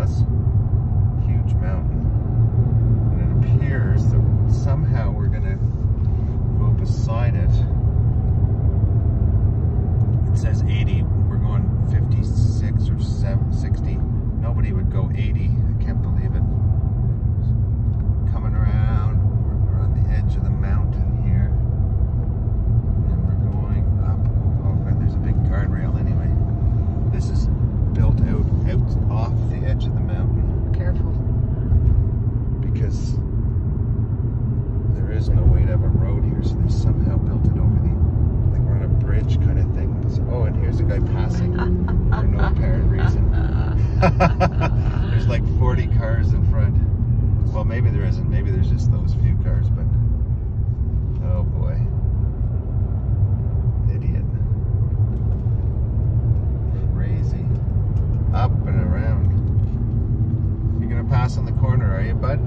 us. Huge mountain. And it appears that somehow we're going to go beside it. It says 80. We're going 56 or 7, 60. Nobody would go 80. I can't believe guy passing for no apparent reason. there's like 40 cars in front. Well, maybe there isn't. Maybe there's just those few cars, but oh boy. Idiot. Crazy. Up and around. You're going to pass on the corner, are you, bud?